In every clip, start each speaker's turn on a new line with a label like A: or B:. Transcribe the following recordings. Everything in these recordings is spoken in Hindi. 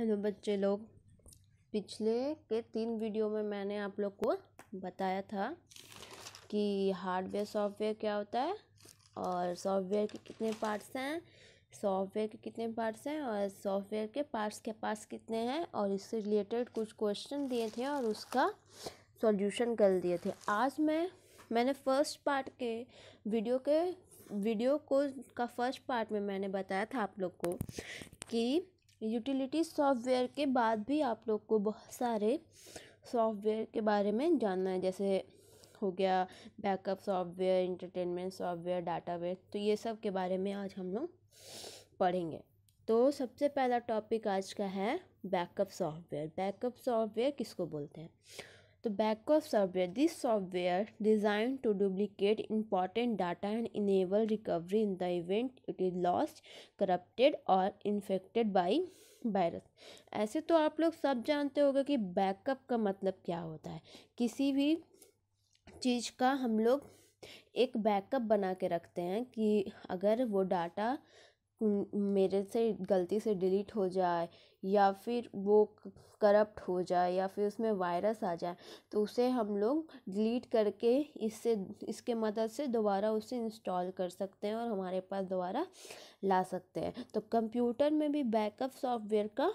A: हेलो बच्चे लोग पिछले के तीन वीडियो में मैंने आप लोग को बताया था कि हार्डवेयर सॉफ्टवेयर क्या होता है और सॉफ्टवेयर के कितने पार्ट्स हैं, सॉफ्टवेयर के कितने पार्ट्स हैं और सॉफ्टवेयर के पार्ट्स के पास कितने हैं और इससे रिलेटेड कुछ क्वेश्चन दिए थे और उसका सॉल्यूशन कर दिए थे। आज मैं, मैंने फ़र्स्ट पार्ट के वीडियो के, वीडियो को, का फ़र्स्ट पार्ट में मैंने बताया था आप लोग को कि यूटिलिटी सॉफ्टवेयर के बाद भी आप लोग को बहुत सारे सॉफ्टवेयर के बारे में जानना है, जैसे हो गया बैकअप सॉफ्टवेयर, इंटरटेनमेंट सॉफ्टवेयर डाटावेयर तो ये सब के बारे में आज हम लोग पढ़ेंगे। तो सबसे पहला टॉपिक आज का है बैकअप सॉफ्टवेयर। बैकअप सॉफ्टवेयर किसको बोलते हैं? तो backup software this software design to duplicate important data and enable recovery in the event it is lost corrupted और इन्फेक्टेड बाई वायरस ऐसे तो आप लोग सब जानते होंगे कि बैकअप का मतलब क्या होता है। किसी भी चीज़ का हम लोग एक बैकअप बना के रखते हैं कि अगर वो डाटा मेरे से गलती से डिलीट हो जाए या फिर वो करप्ट हो जाए या फिर उसमें वायरस आ जाए तो उसे हम लोग डिलीट करके इससे, इसके मदद से दोबारा उसे इंस्टॉल कर सकते हैं और हमारे पास दोबारा ला सकते हैं। तो कंप्यूटर में भी बैकअप सॉफ्टवेयर का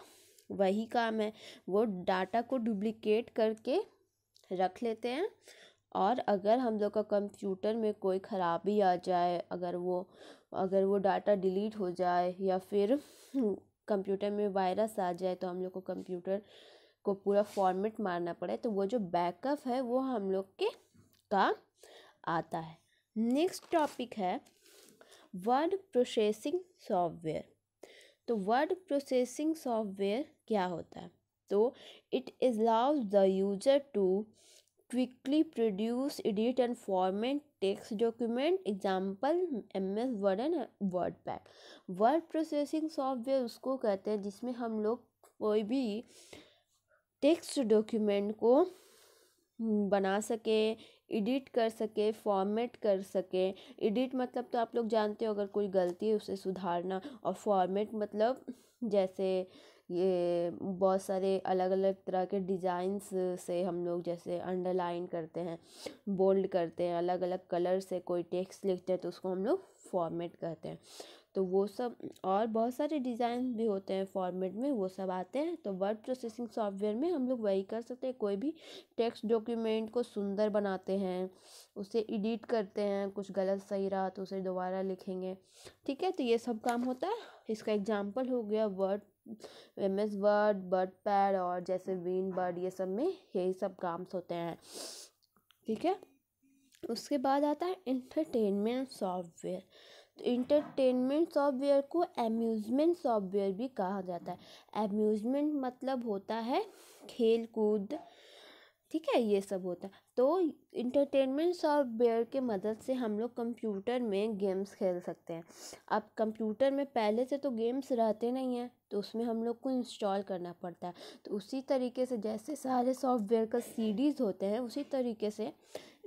A: वही काम है, वो डाटा को डुप्लिकेट करके रख लेते हैं और अगर हम लोग का कंप्यूटर में कोई ख़राबी आ जाए, अगर वो अगर वो डाटा डिलीट हो जाए या फिर कंप्यूटर में वायरस आ जाए तो हम लोग को कंप्यूटर को पूरा फॉर्मेट मारना पड़े तो वो जो बैकअप है वो हम लोग के काम आता है। नेक्स्ट टॉपिक है वर्ड प्रोसेसिंग सॉफ्टवेयर। तो वर्ड प्रोसेसिंग सॉफ्टवेयर क्या होता है? तो it allows the user to quickly produce edit and format text document example M S Word and word pack word processing software उसको कहते हैं, जिसमें हम लोग कोई भी टेक्स्ट डॉक्यूमेंट को बना सके एडिट कर सके फॉर्मेट कर सके। एडिट मतलब तो आप लोग जानते हो, अगर कोई गलती है, उसे सुधारना। और फॉर्मेट मतलब जैसे ये बहुत सारे अलग अलग तरह के डिज़ाइंस से हम लोग जैसे अंडरलाइन करते हैं, बोल्ड करते हैं अलग अलग कलर से कोई टेक्स्ट लिखते हैं तो उसको हम लोग फॉर्मेट कहते हैं। तो वो सब और बहुत सारे डिज़ाइन भी होते हैं फॉर्मेट में, वो सब आते हैं। तो वर्ड प्रोसेसिंग सॉफ्टवेयर में हम लोग वही कर सकते हैं। कोई भी टेक्स्ट डॉक्यूमेंट को सुंदर बनाते हैं, उसे एडिट करते हैं, कुछ गलत सही रहा तो उसे दोबारा लिखेंगे। ठीक है तो ये सब काम होता है। इसका एग्ज़ाम्पल हो गया word M S word wordpad और जैसे वीन बर्ड ये सब में यही सब ग्राम्स होते हैं। ठीक है? उसके बाद आता है इंटरटेनमेंट सॉफ्टवेयर तो इंटरटेनमेंट सॉफ्टवेयर को एम्यूज़मेंट सॉफ्टवेयर भी कहा जाता है। एम्यूज़मेंट मतलब होता है खेल कूद ठीक है, ये सब होता है। तो इंटरटेनमेंट सॉफ्टवेयर के मदद से हम लोग कंप्यूटर में गेम्स खेल सकते हैं। अब कंप्यूटर में पहले से तो गेम्स रहते नहीं हैं तो उसमें हम लोग को इंस्टॉल करना पड़ता है। तो उसी तरीके से जैसे सारे सॉफ्टवेयर का सीडीज़ होते हैं, उसी तरीके से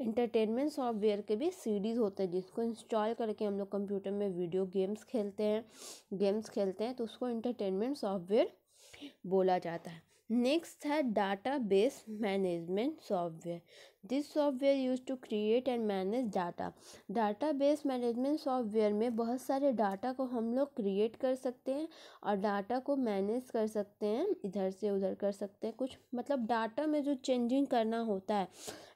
A: इंटरटेनमेंट सॉफ्टवेयर के भी सीडीज़ होते हैं, जिसको इंस्टॉल करके हम लोग कंप्यूटर में वीडियो गेम्स खेलते हैं। गेम्स खेलते हैं तो उसको इंटरटेनमेंट सॉफ्टवेयर बोला जाता है। नेक्स्ट है database management software this software use to create and manage data database management software में बहुत सारे डाटा को हम लोग क्रिएट कर सकते हैं और डाटा को मैनेज कर सकते हैं, इधर से उधर कर सकते हैं। कुछ मतलब डाटा में जो चेंजिंग करना होता है।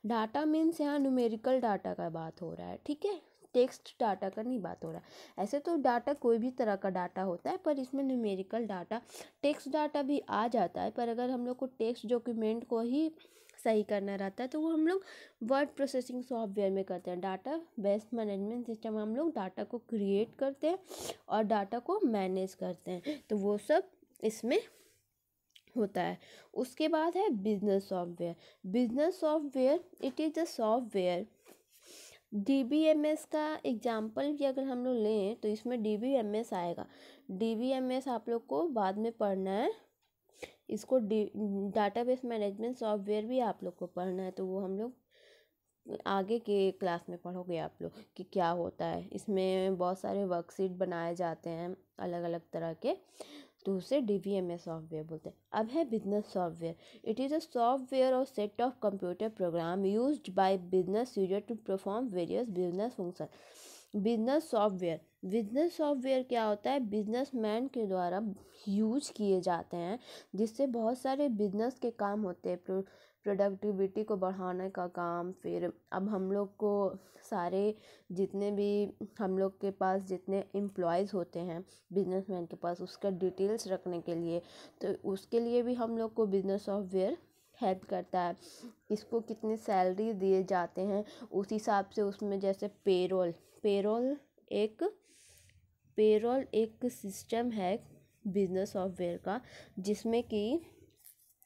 A: डाटा मीन्स यहाँ न्यूमेरिकल डाटा का बात हो रहा है, ठीक है? टेक्स्ट डाटा का नहीं बात हो रहा ऐसे तो डाटा कोई भी तरह का डाटा होता है, पर इसमें न्यूमेरिकल डाटा टेक्स्ट डाटा भी आ जाता है। पर अगर हम लोग को टेक्स्ट डॉक्यूमेंट को ही सही करना रहता है तो वो हम लोग वर्ड प्रोसेसिंग सॉफ्टवेयर में करते हैं। डाटा बेस्ड मैनेजमेंट सिस्टम हम लोग डाटा को क्रिएट करते हैं और डाटा को मैनेज करते हैं। तो वो सब इसमें होता है। उसके बाद है business software business software it is a software D B M S का एग्ज़ाम्पल भी अगर हम लोग लें तो इसमें डी बी एम एस आएगा। डी बी एम एस आप लोग को बाद में पढ़ना है। इसको डी डाटाबेस मैनेजमेंट सॉफ्टवेयर भी आप लोग को पढ़ना है तो वो हम लोग आगे के क्लास में पढ़ोगे आप लोग कि क्या होता है। इसमें बहुत सारे वर्कशीट बनाए जाते हैं अलग अलग तरह के। तो उसे D B M S software बोलते हैं। अब है business software. It is a software और set of computer program use by business user to perform various business function business software business software क्या होता है? बिज़नेस मैन के द्वारा यूज़ किए जाते हैं, जिससे बहुत सारे बिज़नेस के काम होते हैं। प्रोडक्टिविटी को बढ़ाने का काम, फिर अब हम लोग को सारे जितने भी हम लोग के पास जितने एम्प्लॉयज़ होते हैं बिजनेसमैन के पास, उसका डिटेल्स रखने के लिए तो उसके लिए भी हम लोग को बिज़नेस सॉफ्टवेयर हेल्प करता है। इसको कितनी सैलरी दिए जाते हैं, उस हिसाब से उसमें जैसे पेरोल पेरोल एक पेरोल एक सिस्टम है बिज़नेस सॉफ्टवेयर का, जिसमें कि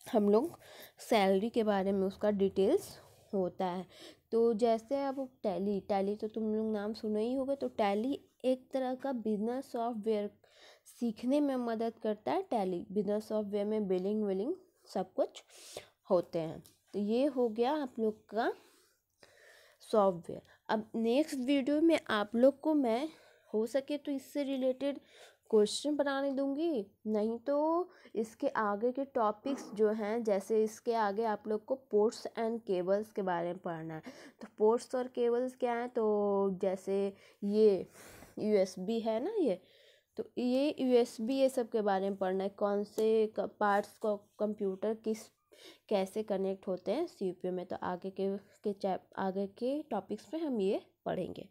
A: हम लोग सैलरी के बारे में उसका डिटेल्स होता है। तो जैसे अब टैली टैली तो तुम लोग नाम सुने ही होगा तो टैली एक तरह का बिज़नेस सॉफ्टवेयर सीखने में मदद करता है टैली। बिज़नेस सॉफ्टवेयर में बिलिंग, विलिंग सब कुछ होते हैं। तो ये हो गया आप लोग का सॉफ्टवेयर। अब नेक्स्ट वीडियो में आप लोग को मैं, हो सके तो इससे रिलेटेड क्वेश्चन बनाने दूँगी। नहीं तो इसके आगे के टॉपिक्स जो हैं, जैसे इसके आगे आप लोग को पोर्ट्स एंड केबल्स के बारे में पढ़ना है। तो पोर्ट्स और केबल्स क्या हैं? तो जैसे ये यूएसबी है ना ये तो ये यूएसबी ये सब के बारे में पढ़ना है। कौन से पार्ट्स को कंप्यूटर किस, कैसे कनेक्ट होते हैं? सी में। तो आगे के के चैप, आगे के टॉपिक्स में हम ये पढ़ेंगे।